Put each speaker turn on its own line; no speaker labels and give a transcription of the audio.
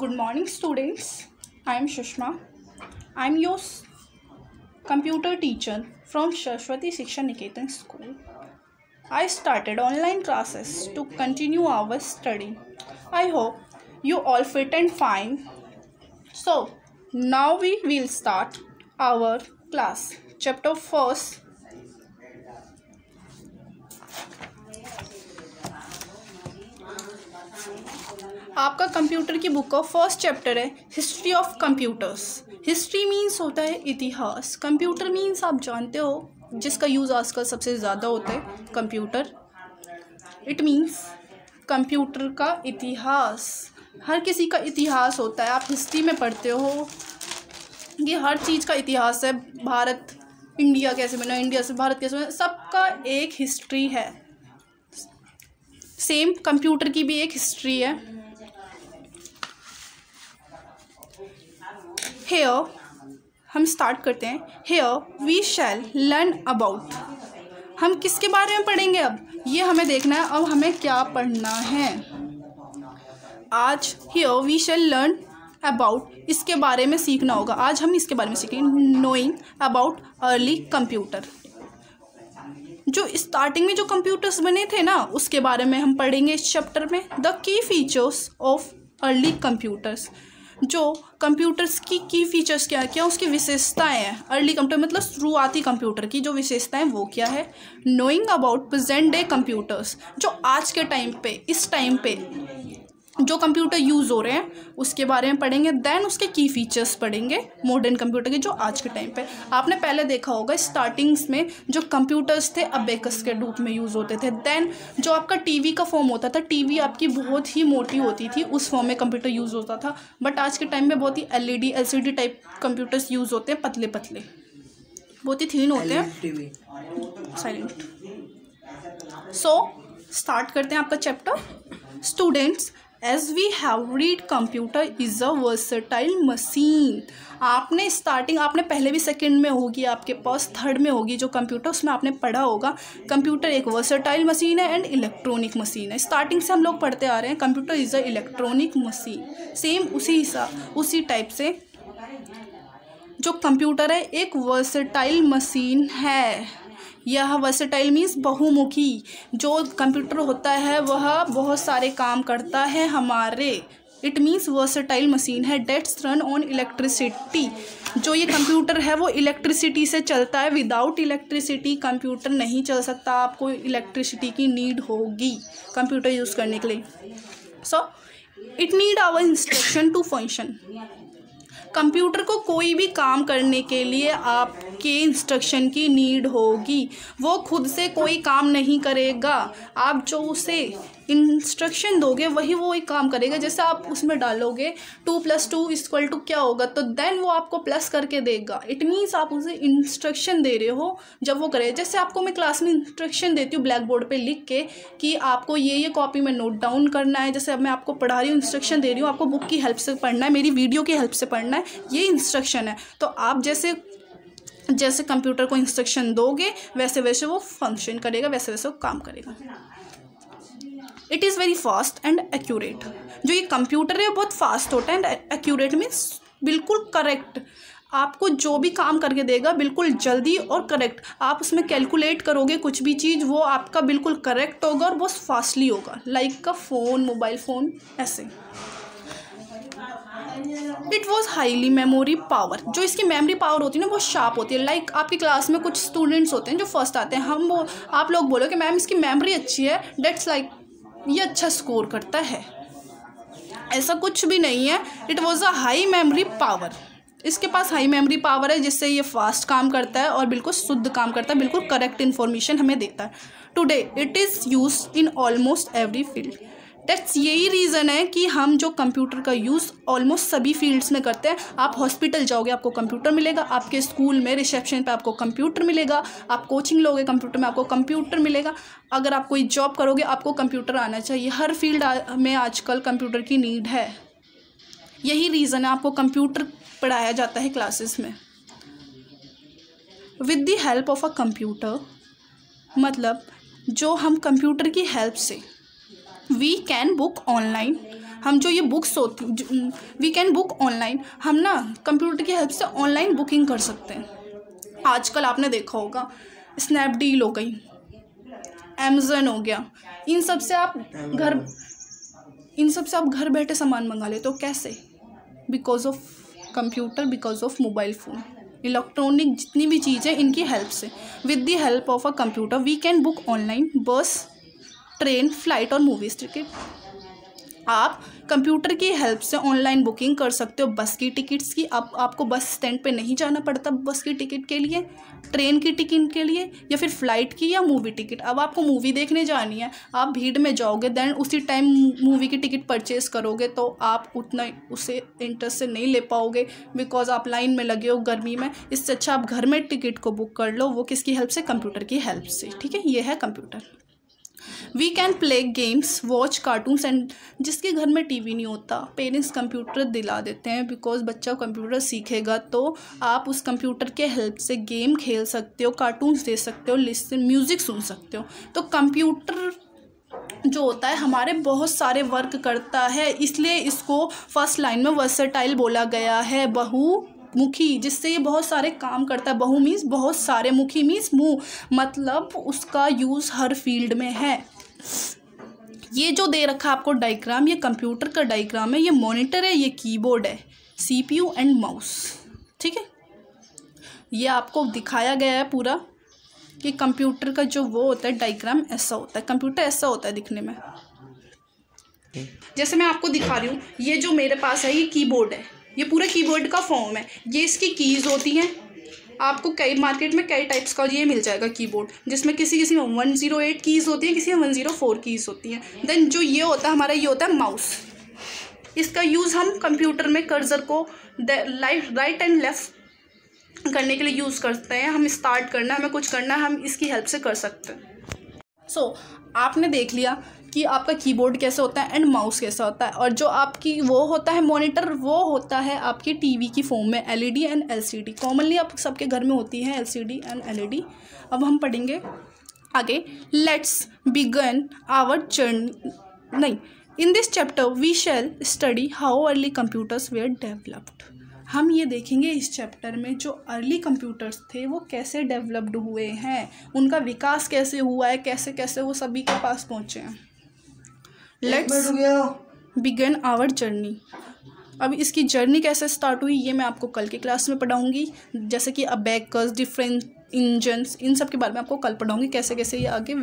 Good morning, students. I am Shushma. I am your computer teacher from shashwati Shiksha Niketan School. I started online classes to continue our study. I hope you all fit and fine. So, now we will start our class. Chapter first आपका computer की book का first chapter है history of computers history means होता है इतिहास. Computer means आप जानते हो, जिसका यूज़ आजकल सबसे ज़्यादा होता है कंप्यूटर इट मीन्स कंप्यूटर का इतिहास. हर किसी का इतिहास होता है. आप हिस्ट्री में पढ़ते हो, ये हर चीज़ का इतिहास है. भारत इंडिया कैसे बना इंडिया से भारत कैसे बना, सबका एक हिस्ट्री है. सेम कंप्यूटर की भी एक हिस्ट्री है. हेयर हम स्टार्ट करते हैं. Here we shall learn about हम किसके बारे में पढ़ेंगे अब? ये हमें देखना है. अब हमें क्या पढ़ना है? आज here we shall learn about इसके बारे में सीखना होगा. आज हम इसके बारे में सीखेंगे. नोइंग अबाउट अर्ली कंप्यूटर जो स्टार्टिंग में जो कंप्यूटर्स बने थे ना, उसके बारे में हम पढ़ेंगे इस चैप्टर में. The key features of early computers जो कंप्यूटर्स की की फीचर्स क्या है, क्या उसकी विशेषताएँ हैं? अर्ली कंप्यूटर मतलब शुरुआती कंप्यूटर की जो विशेषताएँ वो क्या है? Knowing about present day computers जो आज के टाइम पे, इस टाइम पे जो कंप्यूटर यूज़ हो रहे हैं उसके बारे में पढ़ेंगे देन उसके की फीचर्स पढ़ेंगे मॉडर्न कंप्यूटर के जो आज के टाइम पे। आपने पहले देखा होगा स्टार्टिंग्स में जो कंप्यूटर्स थे अबेकस के रूप में यूज़ होते थे। देन जो आपका टीवी का फॉर्म होता था टीवी आपकी बहुत ही मोटी होती थी उस फॉर्म में कंप्यूटर यूज़ होता था। बट आज के टाइम में बहुत ही L E type computers use होते हैं पतले पतले। बहुत ही थीन होते हैं। साइलेंट सो स्टार्ट करते हैं आपका chapter students as we have read computer is a versatile machine आपने स्टार्टिंग आपने पहले भी सेकंड में होगी, आपके पास थर्ड में होगी जो कंप्यूटर उसमें आपने पढ़ा होगा कंप्यूटर एक वर्सटाइल मशीन है एंड इलेक्ट्रॉनिक मशीन है। स्टार्टिंग से हम लोग पढ़ते आ रहे हैं computer is a electronic machine same उसी हिसाब उसी टाइप से जो कंप्यूटर है, एक वर्सटाइल मशीन है। यह वर्सटाइल मीन्स बहुमुखी। जो कंप्यूटर होता है, वह बहुत सारे काम करता है हमारे। इट मीन्स वर्सटाइल मशीन है। डेट्स रन ऑन इलेक्ट्रिसिटी जो ये कंप्यूटर है, वो इलेक्ट्रिसिटी से चलता है। विदाउट इलेक्ट्रिसिटी कंप्यूटर नहीं चल सकता। आपको इलेक्ट्रिसिटी की नीड होगी कंप्यूटर यूज़ करने के लिए। So it need our instruction to function computer को कोई भी काम करने के लिए आपके इंस्ट्रक्शन की नीड होगी। वो खुद से कोई काम नहीं करेगा। आप जो उसे इंस्ट्रक्शन दोगे, वही वो एक काम करेगा, जैसे आप उसमें डालोगे two plus two equal to क्या होगा? तो देन वो आपको प्लस करके देगा। इट मीन्स आप उसे इंस्ट्रक्शन दे रहे हो जब वो करे। जैसे आपको मैं क्लास में इंस्ट्रक्शन देती हूँ ब्लैक बोर्ड पर लिख के कि आपको ये ये कॉपी में नोट डाउन करना है। जैसे अब मैं आपको पढ़ा रही हूँ इंस्ट्रक्शन दे रही हूँ, आपको बुक की हेल्प से पढ़ना है, मेरी वीडियो की हेल्प से पढ़ना है, ये इंस्ट्रक्शन है। तो आप जैसे जैसे कंप्यूटर को इंस्ट्रक्शन दोगे वैसे वैसे वो फ़ंक्शन करेगा वैसे वैसे वो काम करेगा। It is very fast and accurate जो ये कंप्यूटर है बहुत फास्ट होता है एंड एक्यूरेट मीन्स बिल्कुल करेक्ट आपको जो भी काम करके देगा बिल्कुल जल्दी और करेक्ट आप उसमें कैलकुलेट करोगे कुछ भी चीज़ वो आपका बिल्कुल करेक्ट होगा और बहुत फास्टली होगा. लाइक का फ़ोन मोबाइल फ़ोन ऐसे. It was highly memory power जो इसकी मेमोरी पावर होती है ना वो शार्प होती है. लाइक like, आपकी क्लास में कुछ स्टूडेंट्स होते हैं जो फ़र्स्ट आते हैं. हम वो आप लोग बोलो कि मैम इसकी मेमोरी अच्छी है. डेट्स लाइक like, ये अच्छा स्कोर करता है। ऐसा कुछ भी नहीं है। It was a high memory power इसके पास हाई मेमोरी पावर है, जिससे ये फास्ट काम करता है और बिल्कुल शुद्ध काम करता है, बिल्कुल करेक्ट इन्फॉर्मेशन हमें देता है। Today it is use in almost every field that's यही रीज़न है कि हम जो कंप्यूटर का यूज़ ऑलमोस्ट सभी फील्ड्स में करते हैं। आप हॉस्पिटल जाओगे, आपको कंप्यूटर मिलेगा। आपके स्कूल में रिसेप्शन पे आपको कंप्यूटर मिलेगा। आप कोचिंग लोगे कंप्यूटर में, आपको कंप्यूटर मिलेगा। अगर आप कोई जॉब करोगे, आपको कंप्यूटर आना चाहिए। हर फ़ील्ड में आजकल कंप्यूटर की नीड है। यही रीज़न है आपको कंप्यूटर पढ़ाया जाता है क्लासेस में। With the help of a computer मतलब जो हम कंप्यूटर की हेल्प से वी कैन बुक ऑनलाइन हम जो ये बुक्स होती वी कैन बुक ऑनलाइन हम ना कंप्यूटर की हेल्प से ऑनलाइन बुकिंग कर सकते हैं। आजकल आपने देखा होगा स्नैपडील हो गई अमेज़न हो गया। इन सबसे आप घर इन सबसे आप घर बैठे सामान मंगा लेते हो। कैसे? Because of computer because of mobile phone electronic जितनी भी चीज़ें इनकी हेल्प से। With the help of a computer we can book online bus train, flight और मूवीज़ टिकट आप कंप्यूटर की हेल्प से ऑनलाइन बुकिंग कर सकते हो बस की टिकट्स की। आप आपको बस स्टैंड पे नहीं जाना पड़ता बस की टिकट के लिए ट्रेन की टिकट के लिए या फिर फ़्लाइट की या मूवी टिकट अब आपको मूवी देखने जानी है, आप भीड़ में जाओगे देन उसी टाइम मूवी की टिकट परचेज करोगे तो आप उतना उसे इंटरेस्ट से नहीं ले पाओगे बिकॉज़ आप लाइन में लगे हो गर्मी में। इससे अच्छा आप घर में टिकट को बुक कर लो, वो किसकी हेल्प से? कंप्यूटर की हेल्प से, ठीक है? ये है computer we can play games watch cartoons and जिसके घर में टीवी नहीं होता पेरेंट्स कंप्यूटर दिला देते हैं बिकॉज़ बच्चा कंप्यूटर सीखेगा तो आप उस कंप्यूटर के हेल्प से गेम खेल सकते हो कार्टून्स दे सकते हो लिसन म्यूज़िक सुन सकते हो। तो कंप्यूटर जो होता है, हमारे बहुत सारे वर्क करता है, इसलिए इसको फ़र्स्ट लाइन में वर्सटाइल बोला गया है। बहु, मुखी, जिससे ये बहुत सारे काम करता है। बहु मीन्स बहुत सारे, मुखी मीन्स मुँह मतलब उसका यूज़ हर फ़ील्ड में है। ये जो दे रखा है आपको डाइग्राम ये कंप्यूटर का डाइग्राम है, ये मॉनिटर है, ये कीबोर्ड है सीपीयू एंड माउस ठीक है? ये आपको दिखाया गया है पूरा कि कंप्यूटर का जो वो होता है डाइग्राम ऐसा होता है। कंप्यूटर ऐसा होता है दिखने में। जैसे मैं आपको दिखा रही हूँ, ये जो मेरे पास है, ये कीबोर्ड है। ये पूरा कीबोर्ड का फॉर्म है। ये इसकी कीज़ होती हैं। आपको कई मार्केट में कई टाइप्स का ये मिल जाएगा कीबोर्ड जिसमें किसी किसी में वन ज़ीरो एट कीज़ होती हैं, किसी में वन ज़ीरो फोर कीज़ होती हैं। देन जो ये होता है, हमारा ये होता है माउस इसका यूज़ हम कंप्यूटर में कर्जर को लाइफ राइट एंड लेफ़्ट करने के लिए यूज़ करते हैं। हम स्टार्ट करना है, हमें कुछ करना है, हम इसकी हेल्प से कर सकते हैं। सो so, आपने देख लिया कि आपका कीबोर्ड कैसा होता है एंड माउस कैसा होता है और जो आपकी वो होता है मॉनिटर वो होता है आपकी टीवी की फॉर्म में एलईडी एंड एलसीडी कॉमनली आप सबके घर में होती है एलसीडी एंड एलईडी अब हम पढ़ेंगे आगे। लेट्स बिगन आवर जर्नी नहीं in this chapter we shall study how early computers were developed हम ये देखेंगे इस चैप्टर में जो अर्ली कंप्यूटर्स थे वो कैसे डेवलप्ड हुए हैं? उनका विकास कैसे हुआ है? कैसे कैसे वो सभी के पास पहुँचे हैं? लेट्स बिगन आवर जर्नी अब इसकी जर्नी कैसे स्टार्ट हुई ये मैं आपको कल की क्लास में पढ़ाऊँगी। जैसे कि अबैकस डिफरेंट इंजन्स इन सब के बारे में आपको कल पढ़ाऊँगी कैसे कैसे ये आगे